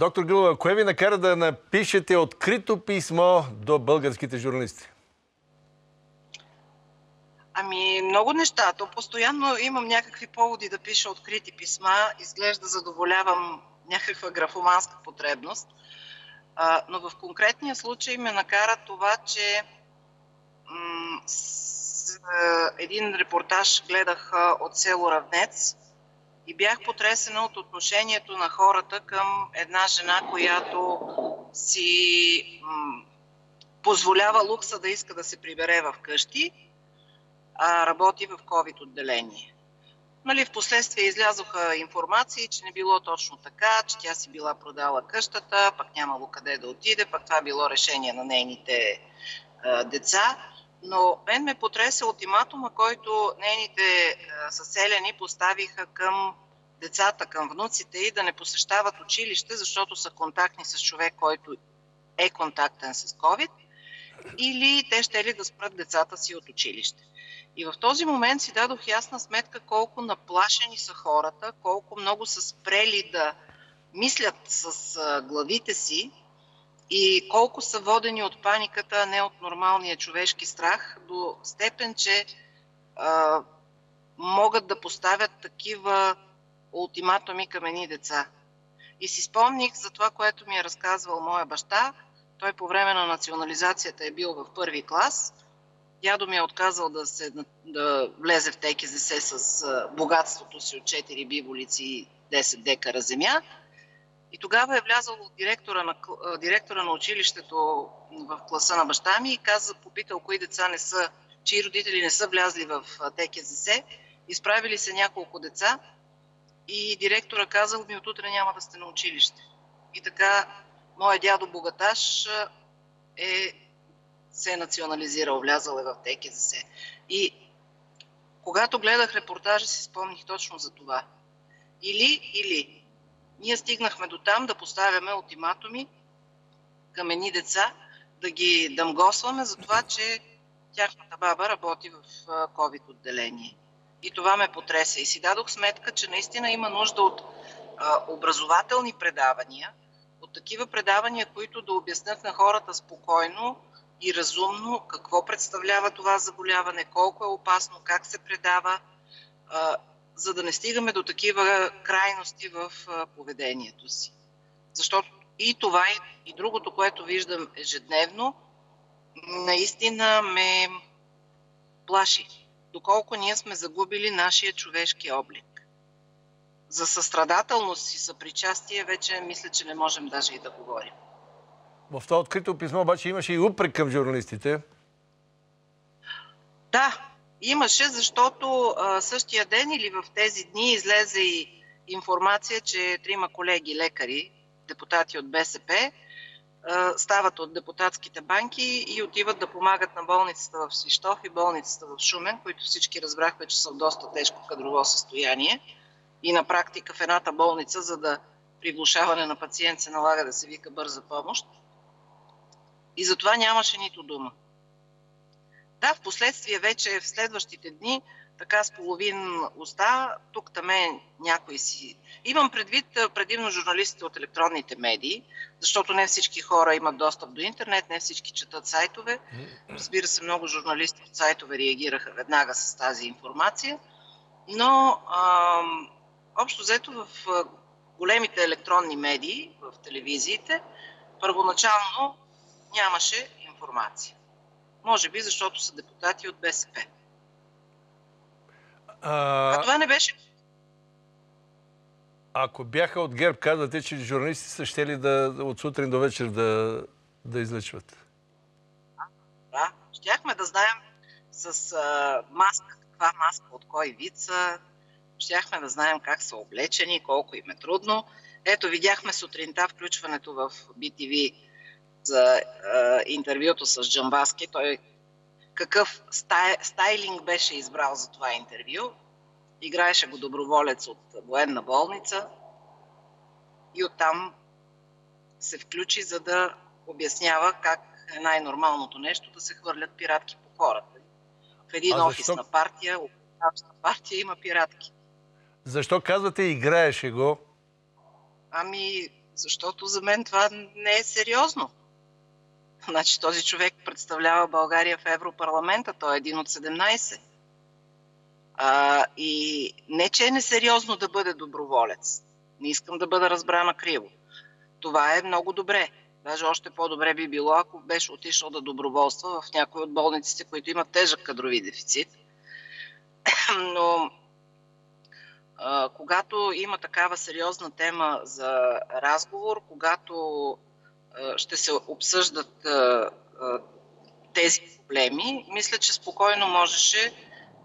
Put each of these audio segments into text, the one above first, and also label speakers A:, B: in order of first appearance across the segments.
A: доктор Гилова, кое ви накара да напишете открито писмо до българските журналисти?
B: Ами, много неща. То постоянно имам някакви поводи да пиша открити писма. Изглежда задоволявам някаква графоманска потребност. А, но в конкретния случай ме накара това, че с, а, един репортаж гледах от село Равнец и бях потресена от отношението на хората към една жена, която си м- позволява лукса да иска да се прибере в къщи, а работи в COVID отделение. Нали, в последствие излязоха информации, че не било точно така, че тя си била продала къщата, пък нямало къде да отиде, пък това било решение на нейните а, деца. Но мен ме потреса ултиматума, който нейните а, съселяни поставиха към децата, към внуците и да не посещават училище, защото са контактни с човек, който е контактен с COVID, или те ще ли да спрат децата си от училище. И в този момент си дадох ясна сметка колко наплашени са хората, колко много са спрели да мислят с главите си и колко са водени от паниката, а не от нормалния човешки страх, до степен, че а, могат да поставят такива ултиматуми към едни деца. И си спомних за това, което ми е разказвал моя баща. Той по време на национализацията е бил в първи клас – Дядо ми е отказал да, се, да влезе в ТКЗС с богатството си от 4 биволици и 10 декара земя. И тогава е влязал директора на, директора на училището в класа на баща ми и каза, попитал кои деца не са, чии родители не са влязли в ТКЗС. Изправили се няколко деца и директора казал ми, отутре няма да сте на училище. И така, моя дядо богаташ е се е национализирал, влязал е в ТКЗС. И когато гледах репортажа си спомних точно за това. Или, или. Ние стигнахме до там да поставяме ултиматуми към едни деца, да ги дъмгосваме за това, че тяхната баба работи в COVID отделение. И това ме потреса. И си дадох сметка, че наистина има нужда от а, образователни предавания, от такива предавания, които да обяснят на хората спокойно и разумно какво представлява това заболяване, колко е опасно, как се предава, за да не стигаме до такива крайности в поведението си. Защото и това, и другото, което виждам ежедневно, наистина ме плаши. Доколко ние сме загубили нашия човешки облик. За състрадателност и съпричастие вече мисля, че не можем даже и да говорим.
A: В това открито писмо обаче имаше и упрек към журналистите.
B: Да, имаше, защото а, същия ден или в тези дни излезе и информация, че трима колеги лекари, депутати от БСП, а, стават от депутатските банки и отиват да помагат на болницата в Свищов и болницата в Шумен, които всички разбрахме, че са в доста тежко кадрово състояние. И на практика в едната болница, за да при влушаване на пациент се налага да се вика бърза помощ. И затова нямаше нито дума. Да, в последствие вече в следващите дни, така с половин уста, тук таме някой си... Имам предвид предимно журналистите от електронните медии, защото не всички хора имат достъп до интернет, не всички четат сайтове. Разбира се, много журналисти от сайтове реагираха веднага с тази информация, но ам, общо взето в големите електронни медии, в телевизиите, първоначално нямаше информация. Може би, защото са депутати от БСП. А, а това не беше.
A: Ако бяха от ГЕРБ, казвате, че журналисти са ще ли да, от сутрин до вечер да, да излъчват?
B: Да, щяхме да знаем с а, маска, каква маска, от кой вид са. Щяхме да знаем как са облечени, колко им е трудно. Ето, видяхме сутринта включването в BTV за е, интервюто с Джамбаски. Той какъв стай, стайлинг беше избрал за това интервю. Играеше го доброволец от военна болница и оттам се включи, за да обяснява как е най-нормалното нещо да се хвърлят пиратки по хората. В един а офис защо... на партия, управна партия има пиратки.
A: Защо казвате играеше го?
B: Ами, Защото за мен това не е сериозно. Значи този човек представлява България в Европарламента, той е един от 17. А, и не, че е несериозно да бъде доброволец. Не искам да бъда разбрана криво. Това е много добре. Даже още по-добре би било, ако беше отишъл да доброволства в някои от болниците, които имат тежък кадрови дефицит. Но а, когато има такава сериозна тема за разговор, когато ще се обсъждат тези проблеми, мисля, че спокойно можеше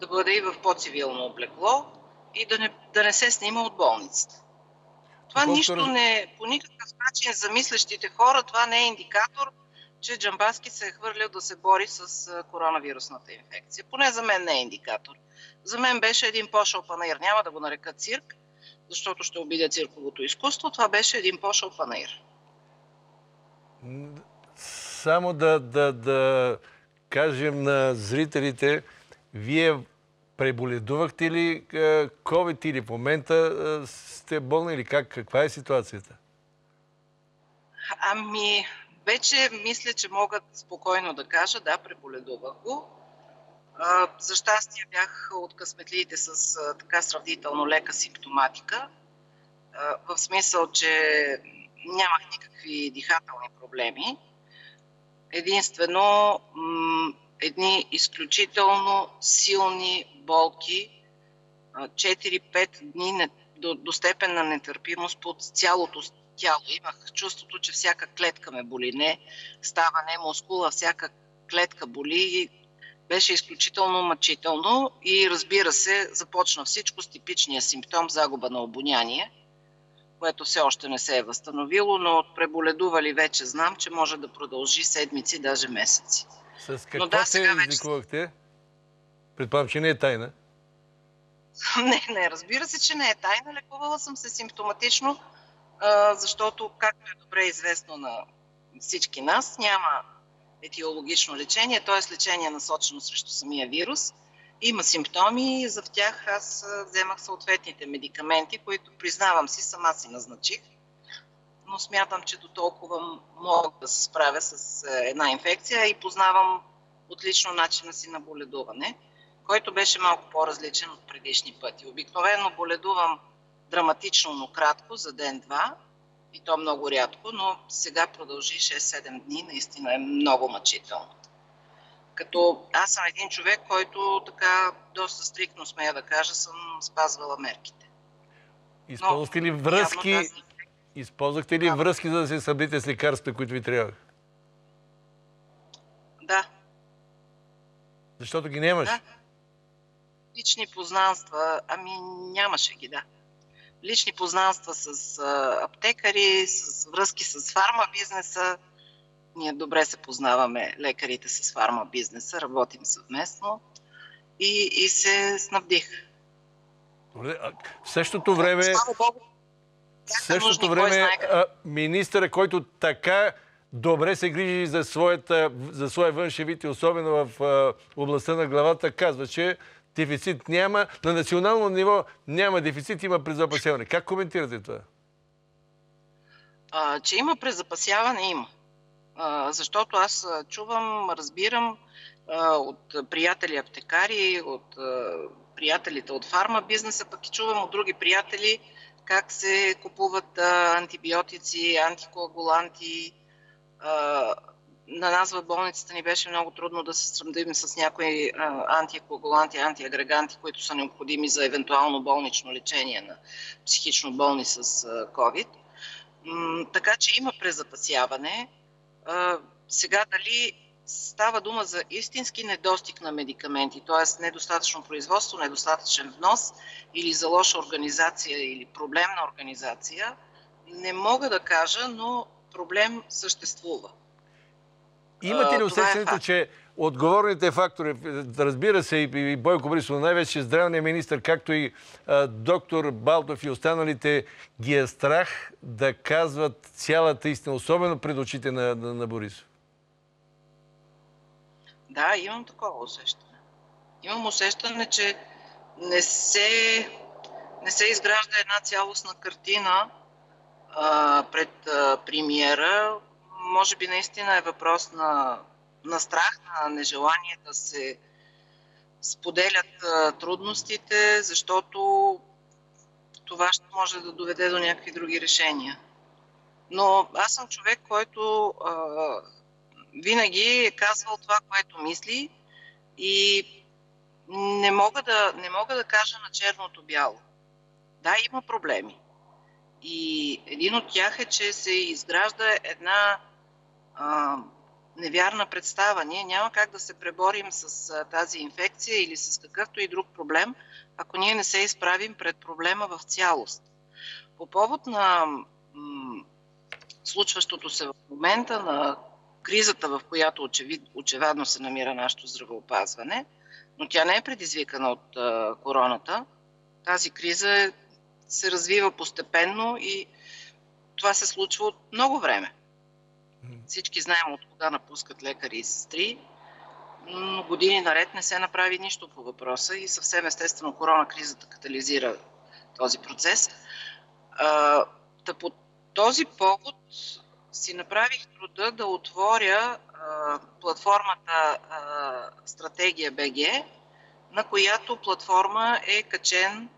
B: да бъде и в по-цивилно облекло и да не, да не се снима от болницата. Това Колко нищо не, по никакъв начин за мислещите хора, това не е индикатор, че Джамбаски се е хвърлил да се бори с коронавирусната инфекция. Поне за мен не е индикатор. За мен беше един пошъл панаир. Няма да го нарека цирк, защото ще обидя цирковото изкуство. Това беше един пошъл панаир.
A: Само да, да, да кажем на зрителите, вие преболедувахте ли COVID или в момента сте болни или как? Каква е ситуацията?
B: Ами, вече мисля, че мога спокойно да кажа, да, преболедувах го. А, за щастие бях от късметлиите с така сравнително лека симптоматика. В смисъл, че нямах никакви дихателни проблеми. Единствено, м- едни изключително силни болки, 4-5 дни до, до степен на нетърпимост под цялото тяло. Имах чувството, че всяка клетка ме боли. Не става не мускула, всяка клетка боли. Беше изключително мъчително и разбира се, започна всичко с типичния симптом загуба на обоняние, което все още не се е възстановило, но от преболедували вече знам, че може да продължи седмици, даже месеци.
A: С какво да, се излекувахте? Вече... Предполагам, че не е тайна.
B: Не, не, разбира се, че не е тайна. Лекувала съм се симптоматично, защото, както е добре известно на всички нас, няма етиологично лечение, т.е. лечение насочено срещу самия вирус. Има симптоми и за тях аз вземах съответните медикаменти, които признавам си, сама си назначих. Но смятам, че до толкова мога да се справя с една инфекция и познавам отлично начина си на боледуване който беше малко по-различен от предишни пъти. Обикновено боледувам драматично, но кратко, за ден-два, и то много рядко, но сега продължи 6-7 дни, наистина е много мъчително. Като аз съм един човек, който така доста стрикно смея да кажа, съм спазвала мерките.
A: Използвахте ли връзки, тази... използвахте ли да. връзки, за да се събдите с лекарствата, които ви трябваха?
B: Да.
A: Защото ги нямаш?
B: Да лични познанства, ами нямаше ги, да. Лични познанства с а, аптекари, с връзки с фарма бизнеса. Ние добре се познаваме, лекарите с фарма бизнеса, работим съвместно и, и се снабдих.
A: Добре, а в същото време... В същото време министъра, който така добре се грижи за, своята, за своя външен вид и особено в а, областта на главата, казва, че дефицит няма. На национално ниво няма дефицит, има презапасяване. Как коментирате това?
B: А, че има презапасяване, има. Защото аз чувам, разбирам от приятели аптекари, от приятелите от фарма бизнеса, пък и чувам от други приятели как се купуват антибиотици, антикоагуланти, на нас в болницата ни беше много трудно да се сравним с някои антикоагуланти, антиагреганти, които са необходими за евентуално болнично лечение на психично болни с COVID. Така че има презапасяване. Сега дали става дума за истински недостиг на медикаменти, т.е. недостатъчно производство, недостатъчен внос или за лоша организация или проблемна организация, не мога да кажа, но проблем съществува.
A: Имате ли е усещането, е че отговорните фактори, разбира се и Бойко Борисов, най-вече здравния министр, както и а, доктор Балтов и останалите, ги е страх да казват цялата истина, особено пред очите на, на, на Борисов?
B: Да, имам такова усещане. Имам усещане, че не се, не се изгражда една цялостна картина а, пред а, премиера, може би наистина е въпрос на, на страх, на нежелание да се споделят трудностите, защото това ще може да доведе до някакви други решения. Но аз съм човек, който а, винаги е казвал това, което мисли и не мога да, не мога да кажа на черното бяло. Да, има проблеми. И един от тях е, че се изгражда една а, невярна представа. Ние няма как да се преборим с тази инфекция или с какъвто и друг проблем, ако ние не се изправим пред проблема в цялост. По повод на м- случващото се в момента, на кризата, в която очевид, очевидно се намира нашето здравеопазване, но тя не е предизвикана от а, короната. Тази криза е, се развива постепенно и това се случва от много време. Всички знаем от кога напускат лекари и сестри, но години наред не се направи нищо по въпроса и съвсем естествено корона кризата катализира този процес. А, да по този повод си направих труда да отворя а, платформата Стратегия БГ, на която платформа е качен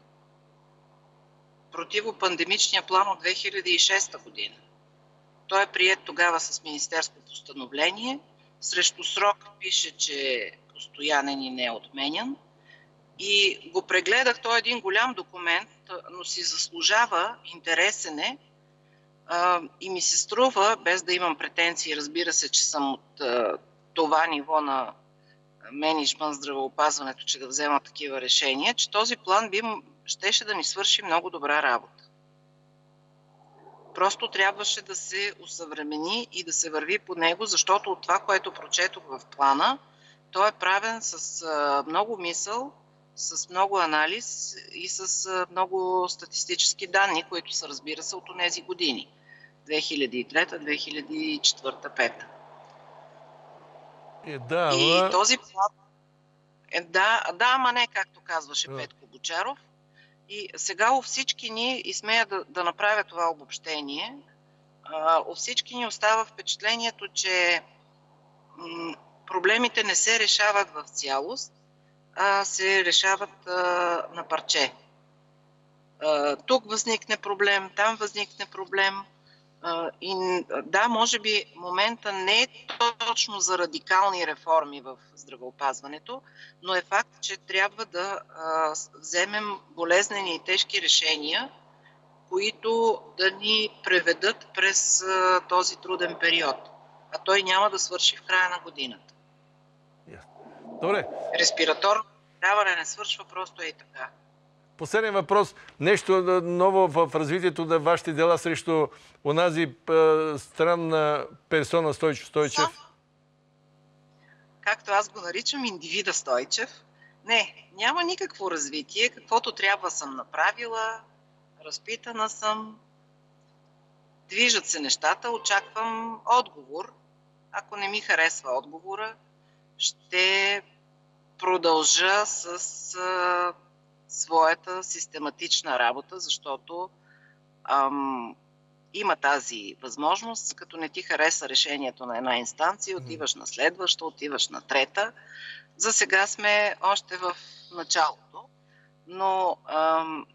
B: противопандемичния план от 2006 година. Той е прият тогава с министерско постановление. Срещу срок пише, че е постоянен и не е отменян. И го прегледах, той е един голям документ, но си заслужава, интересен е и ми се струва, без да имам претенции, разбира се, че съм от това ниво на менеджмент здравеопазването, че да взема такива решения, че този план би, щеше да ни свърши много добра работа. Просто трябваше да се усъвремени и да се върви по него, защото от това, което прочетох в плана, той е правен с много мисъл, с много анализ и с много статистически данни, които са, разбира се, от тези години. 2003-2004-2005.
A: Е, да,
B: и ама... този план... Е, да, да, ама не, както казваше да. Петко Бочаров. И сега у всички ни, и смея да, да направя това обобщение, у всички ни остава впечатлението, че проблемите не се решават в цялост, а се решават на парче. Тук възникне проблем, там възникне проблем – и да, може би момента не е точно за радикални реформи в здравеопазването, но е факт, че трябва да вземем болезнени и тежки решения, които да ни преведат през този труден период. А той няма да свърши в края на годината.
A: Добре.
B: Респираторно не свършва просто е и така.
A: Последен въпрос. Нещо ново в развитието на вашите дела срещу онази странна персона Стойчев Стойчев?
B: Както аз го наричам, индивида Стойчев. Не, няма никакво развитие. Каквото трябва съм направила, разпитана съм, движат се нещата, очаквам отговор. Ако не ми харесва отговора, ще продължа с своята систематична работа, защото ам, има тази възможност, като не ти хареса решението на една инстанция, отиваш на следваща, отиваш на трета. За сега сме още в началото, но ам,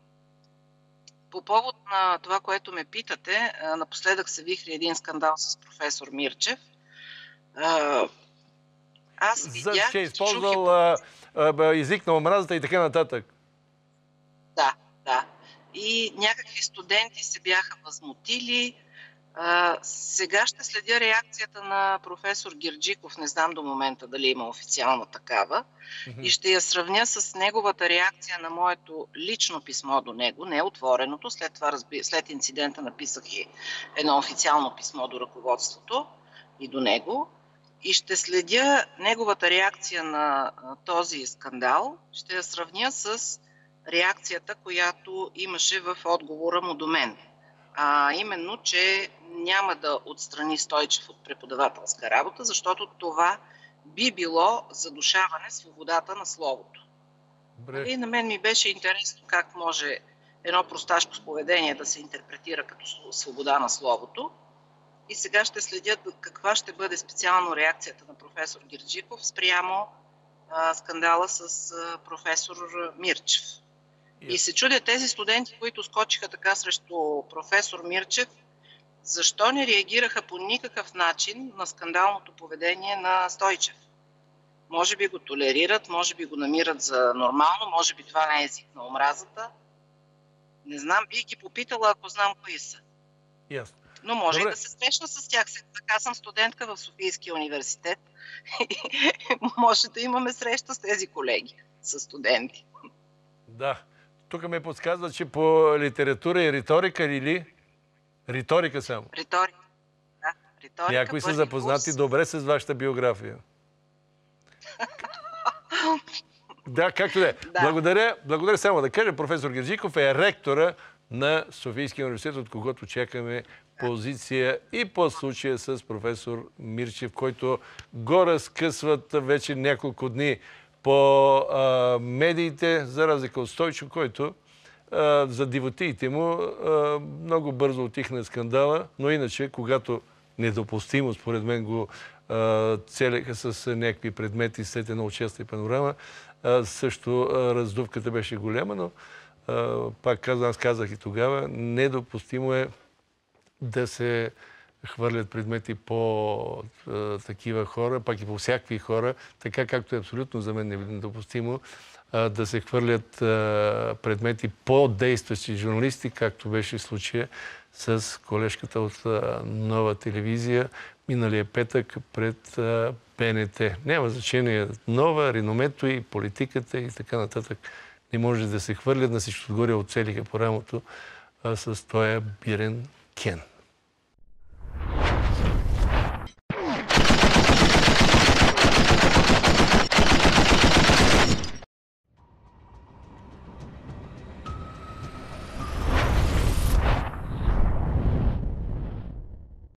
B: по повод на това, което ме питате, напоследък се вихри един скандал с професор Мирчев.
A: Аз видях, За, че е използвал чух... език на омразата и така нататък.
B: Да, да. И някакви студенти се бяха възмутили. А, сега ще следя реакцията на професор Гирджиков, не знам до момента дали има официална такава, mm-hmm. и ще я сравня с неговата реакция на моето лично писмо до него, не отвореното. След това, разби... след инцидента, написах и едно официално писмо до ръководството и до него. И ще следя неговата реакция на този скандал, ще я сравня с реакцията, която имаше в отговора му до мен. А именно, че няма да отстрани Стойчев от преподавателска работа, защото това би било задушаване свободата на словото. И нали, на мен ми беше интересно как може едно просташко поведение да се интерпретира като свобода на словото. И сега ще следят каква ще бъде специално реакцията на професор Гирджиков спрямо а, скандала с а, професор Мирчев. И се чудя тези студенти, които скочиха така срещу професор Мирчев, защо не реагираха по никакъв начин на скандалното поведение на Стойчев. Може би го толерират, може би го намират за нормално, може би това не е език на омразата. Не знам, бих ги попитала, ако знам кои са.
A: Ясно.
B: Но може
A: Добре.
B: и да се срещна с тях. Така съм студентка в Софийския университет. може да имаме среща с тези колеги, с студенти.
A: Да. Тук ме подсказва, че по литература и риторика или риторика само.
B: Риторика. Да, риторика.
A: Някои са запознати
B: курс.
A: добре с вашата биография. Да, както да е.
B: Да.
A: Благодаря, благодаря само да кажа, професор Герджиков е ректора на Софийския университет, от когото чакаме позиция и по случая с професор Мирчев, който го разкъсват вече няколко дни по а, медиите, за разлика от Стойчо, който а, за дивотиите му а, много бързо отихна скандала, но иначе, когато недопустимо, според мен, го целеха с някакви предмети след едно участие панорама, а, също раздувката беше голяма, но пак казвам, аз казах и тогава, недопустимо е да се хвърлят предмети по а, такива хора, пак и по всякакви хора, така както е абсолютно за мен недопустимо а, да се хвърлят а, предмети по действащи журналисти, както беше случая с колежката от нова телевизия миналия петък пред а, БНТ. Няма значение нова, реномето и политиката и така нататък. Не може да се хвърлят на всичко отгоре, оцелиха по рамото с този бирен кен.